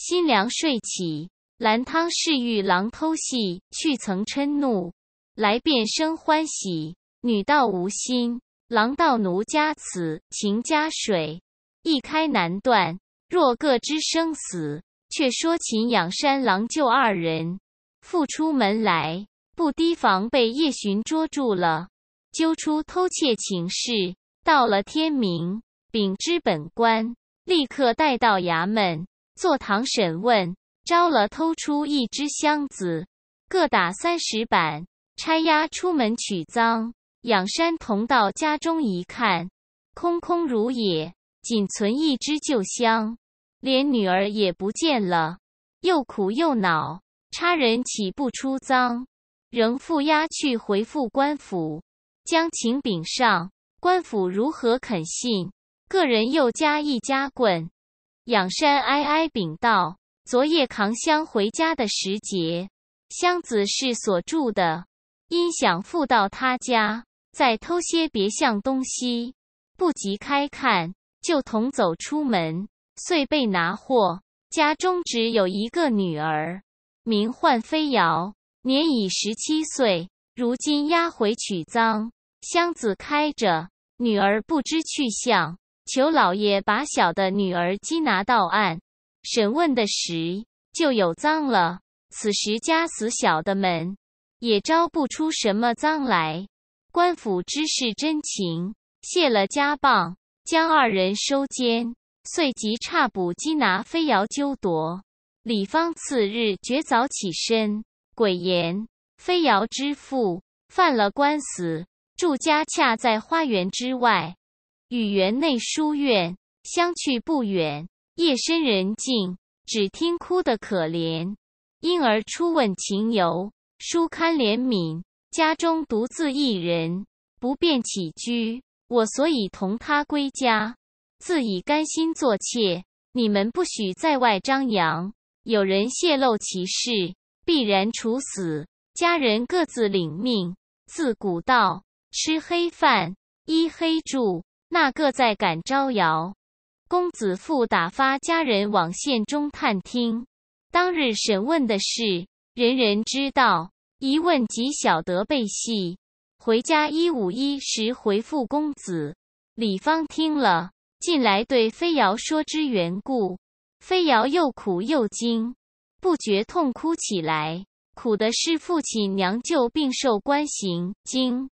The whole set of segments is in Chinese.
新娘睡起，兰汤侍御郎偷戏，去曾嗔怒，来便生欢喜。女道无心，郎道奴家此情家水，一开难断。若各知生死，却说秦养山郎救二人，复出门来，不提防被夜巡捉住了，揪出偷窃情事。到了天明，禀知本官，立刻带到衙门。坐堂审问，招了偷出一只箱子，各打三十板，差押出门取赃。仰山同到家中一看，空空如也，仅存一只旧箱，连女儿也不见了。又苦又恼，差人岂不出赃，仍复押去回复官府，将情禀上。官府如何肯信？个人又加一家棍。仰山哀哀禀道：“昨夜扛箱回家的时节，箱子是锁住的，因想附到他家，再偷些别项东西，不及开看，就同走出门，遂被拿获。家中只有一个女儿，名唤飞瑶，年已十七岁。如今押回取赃，箱子开着，女儿不知去向。”求老爷把小的女儿缉拿到案，审问的时就有赃了。此时家死小的们也招不出什么赃来。官府知是真情，卸了家棒，将二人收监，遂即差捕缉拿飞瑶纠夺。李芳次日绝早起身，鬼言飞瑶之父犯了官司，住家恰在花园之外。与园内书院相去不远，夜深人静，只听哭得可怜。因而初问情由，书堪怜悯，家中独自一人，不便起居，我所以同他归家，自以甘心做妾。你们不许在外张扬，有人泄露其事，必然处死。家人各自领命。自古道，吃黑饭，衣黑住。那个在赶招摇，公子父打发家人往县中探听。当日审问的事，人人知道。一问即晓得被戏。回家一五一十回复公子。李芳听了，进来对飞瑶说之缘故。飞瑶又苦又惊，不觉痛哭起来。苦的是父亲娘舅并受官刑，惊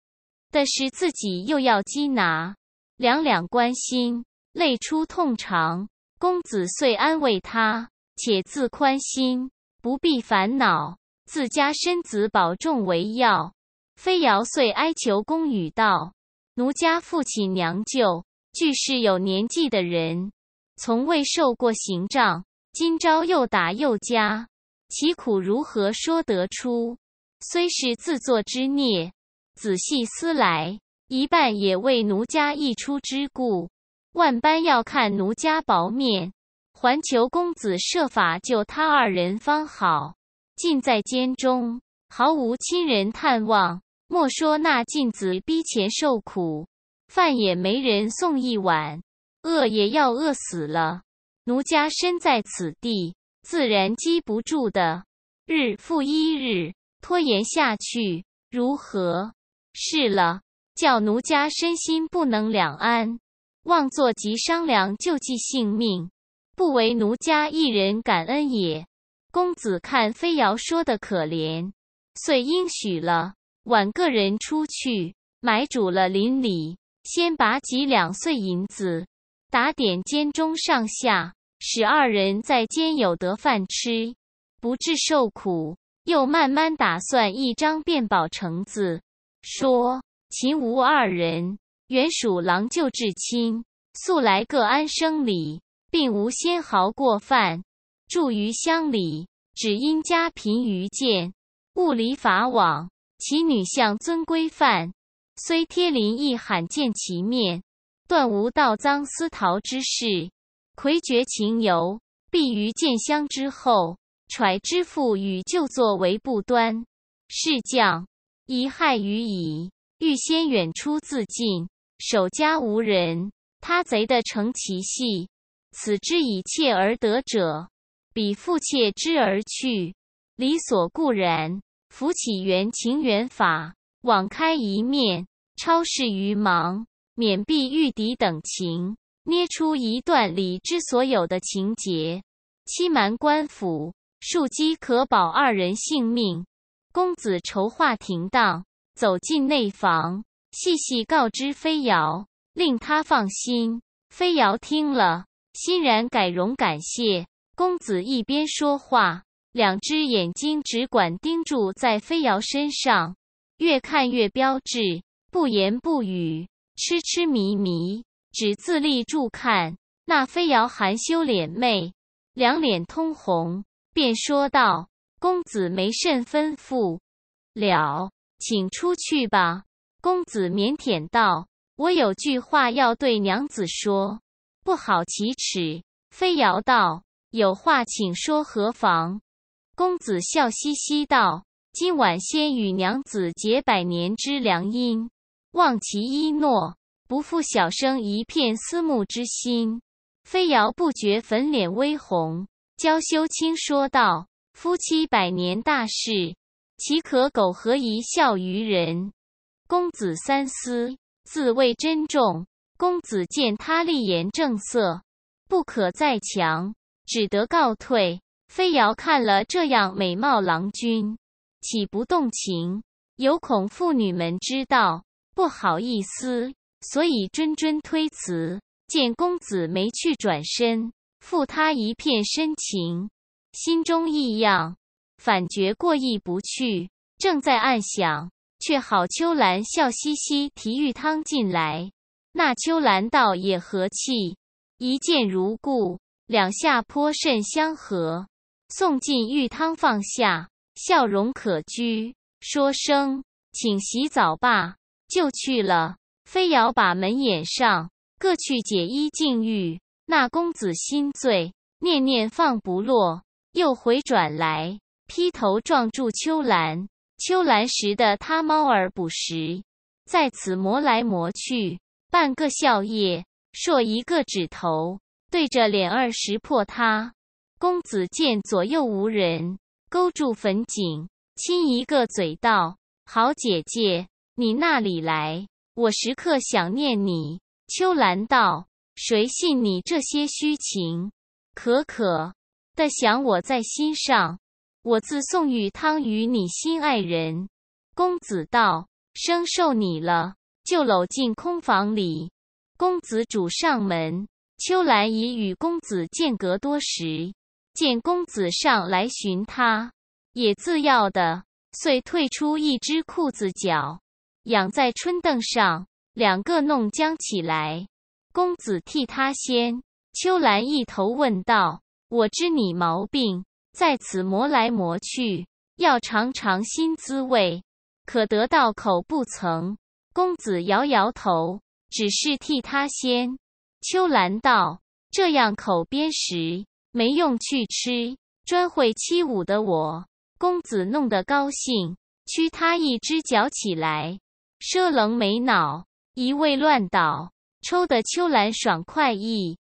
的是自己又要缉拿。两两关心，泪出痛肠。公子遂安慰他，且自宽心，不必烦恼，自家身子保重为要。飞瑶遂哀求公语道：“奴家父亲娘舅俱是有年纪的人，从未受过刑杖，今朝又打又加，其苦如何说得出？虽是自作之孽，仔细思来。”一半也为奴家一出之故，万般要看奴家薄面，还求公子设法救他二人方好。尽在监中，毫无亲人探望。莫说那镜子逼前受苦，饭也没人送一碗，饿也要饿死了。奴家身在此地，自然积不住的。日复一日，拖延下去，如何？是了。叫奴家身心不能两安，妄作急商量救济性命，不为奴家一人感恩也。公子看飞瑶说的可怜，遂应许了。晚个人出去买主了邻里，先把几两碎银子打点监中上下，使二人在监有得饭吃，不致受苦。又慢慢打算一张便宝橙子，说。秦吴二人原属郎舅至亲，素来各安生理，并无纤毫过犯。住于乡里，只因家贫愚贱，物离法往。其女相尊规范，虽贴邻亦罕见其面，断无盗赃私逃之事。魁绝情由，必于见乡之后，揣之父与旧作为不端，是将遗害于矣。欲先远出自尽，守家无人，他贼的成其戏。此之以窃而得者，彼复窃之而去，理所固然。扶起缘情缘法，网开一面，超世于盲，免避御敌等情，捏出一段礼之所有的情节，欺瞒官府，庶几可保二人性命。公子筹划停当，走进内房，细细告知飞瑶，令他放心。飞瑶听了，欣然改容感谢。公子一边说话。两只眼睛只管盯住在飞瑶身上，越看越标致，不言不语，痴痴迷迷，只自立住看。那飞瑶含羞脸媚，两脸通红，便说道：“公子没甚吩咐了，请出去吧。”公子腼腆道：“我有句话要对娘子说，不好启齿。”飞瑶道：“有话请说，何妨？”公子笑嘻嘻道：“今晚先与娘子结百年之良姻，望其一诺，不负小生一片思慕之心。”飞瑶不觉粉脸微红，娇羞轻说道：“夫妻百年大事，岂可苟合一笑于人？”公子三思，自谓珍重。公子见他立言正色，不可再强，只得告退。飞瑶看了这样美貌郎君，岂不动情？有恐妇女们知道，不好意思，所以谆谆推辞。见公子没去，转身负他一片深情，心中异样，反觉过意不去。正在暗想，却好秋兰笑嘻嘻提玉汤进来。那秋兰倒也和气，一见如故，两下颇甚相合。送进浴汤，放下，笑容可掬，说声请洗澡吧，就去了。飞瑶把门掩上，各去解衣净浴。那公子心醉，念念放不落，又回转来，劈头撞住秋兰。秋兰识得他猫儿捕食，在此磨来磨去，半个笑靥，硕一个指头，对着脸儿识破他。公子见左右无人，勾住粉颈，亲一个嘴道：“好姐姐，你那里来？我时刻想念你。”秋兰道：“谁信你这些虚情？可可的想我在心上。我自送玉汤与你心爱人。”公子道：“生受你了。”就搂进空房里。公子主上门，秋兰已与公子间隔多时。见公子上来寻他，也自要的，遂退出一只裤子脚，仰在春凳上，两个弄僵起来。公子替他掀，秋兰一头问道：“我知你毛病，在此磨来磨去，要尝尝新滋味，可得到口不曾？”公子摇摇头，只是替他先。秋兰道：“这样口边食。”没用去吃，专会欺侮的我。公子弄得高兴，屈他一只脚起来，奢棱没脑，一味乱倒，抽得秋兰爽快意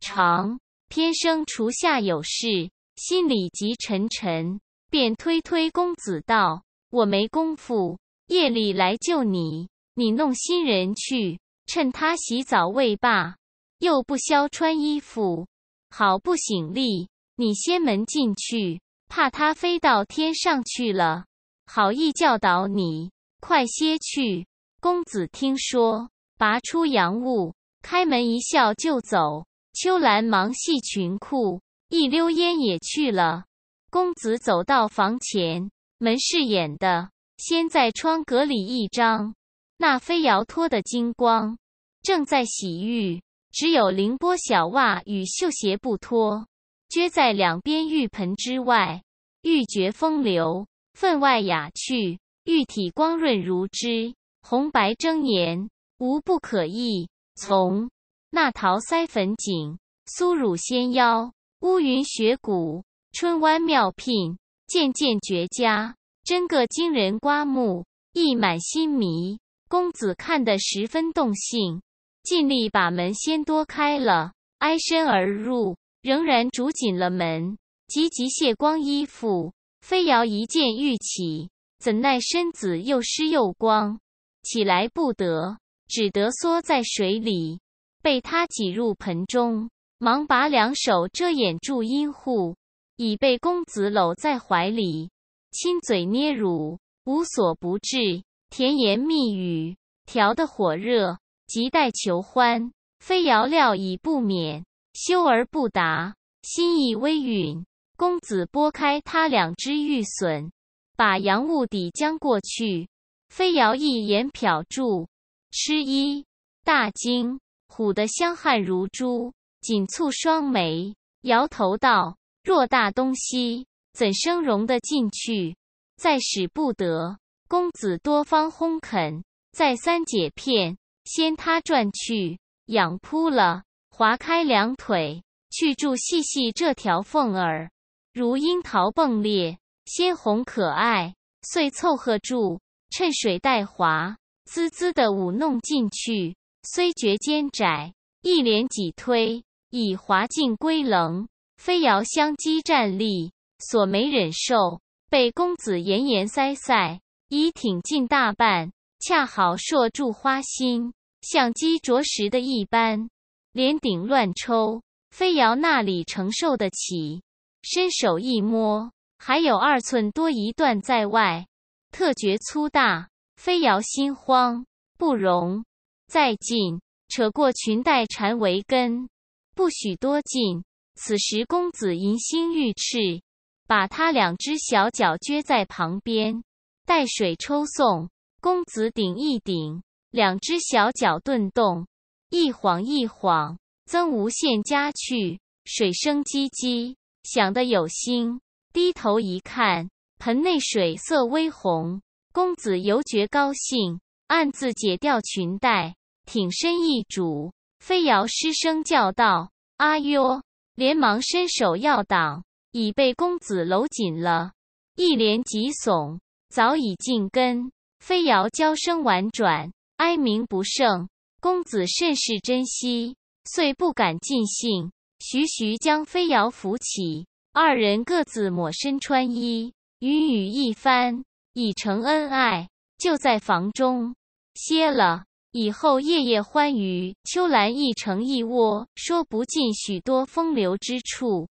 长。偏生厨下有事，心里急沉沉，便推推公子道：“我没工夫，夜里来救你。你弄新人去，趁他洗澡未罢，又不消穿衣服。”好不省力，你先门进去，怕他飞到天上去了。好意教导你，快些去。公子听说，拔出洋物，开门一笑就走。秋兰忙系裙裤，一溜烟也去了。公子走到房前，门是掩的，先在窗格里一张。那飞瑶脱得精光，正在洗浴。只有凌波小袜与绣鞋不脱，撅在两边浴盆之外，玉绝风流，分外雅趣。玉体光润如脂，红白争妍，无不可议。从那桃腮粉颈，酥乳纤腰，乌云雪骨，春湾妙聘，件件绝佳，真个惊人刮目，溢满心迷。公子看得十分动性。尽力把门先多开了，挨身而入，仍然拄紧了门。急急卸光衣服。飞瑶一见欲起，怎奈身子又湿又光，起来不得，只得缩在水里，被他挤入盆中，忙把两手遮掩住阴户，已被公子搂在怀里，亲嘴捏乳，无所不至，甜言蜜语，调得火热，亟待求欢。飞瑶料已不免，羞而不答，心意微允。公子拨开他两只玉笋，把洋物抵将过去。飞瑶一眼瞟住，吃一大惊，唬得香汗如珠，紧蹙双眉，摇头道：“偌大东西，怎生容得进去？再使不得。”公子多方烘肯，再三解片，先他转去，仰扑了，划开两腿，去住细细这条缝儿。如樱桃迸裂，鲜红可爱，遂凑合住，趁水带滑，滋滋的舞弄进去。虽觉肩窄，一连几推，已滑进归棱。飞瑶相击站立，所没忍受，被公子严严塞塞，已挺进大半，恰好硕住花心，像鸡啄食的一般，连顶乱抽。飞瑶那里承受得起？伸手一摸，还有二寸多一段在外，特觉粗大，飞摇心慌，不容再近，扯过裙带缠围根，不许多进。此时公子银心欲赤，把他两只小脚撅在旁边，待水抽送。公子顶一顶，两只小脚顿动，一晃一晃，增无限加去，水声唧唧。想得有心，低头一看，盆内水色微红。公子犹觉高兴，暗自解掉裙带，挺身一拄，飞瑶失声叫道：“阿哟！”连忙伸手要挡，已被公子搂紧了，一连急耸，早已尽根。飞瑶娇声婉转，哀鸣不胜。公子甚是珍惜，遂不敢尽兴。徐徐将飞瑶扶起，二人各自抹身穿衣，语语一番，已成恩爱。就在房中歇了，以后夜夜欢娱。秋兰一成一窝，说不尽许多风流之处。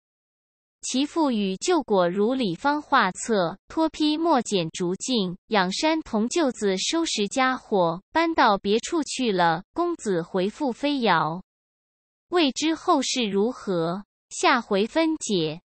其父与旧果如李方画册，脱坯墨剪竹径，仰山同舅子收拾家伙，搬到别处去了。公子回复飞瑶。未知后事如何，下回分解。